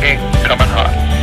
Coming hot.